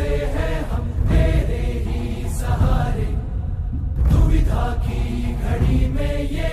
से है हम तेरे ही सहारे। दुविधा की घड़ी में ये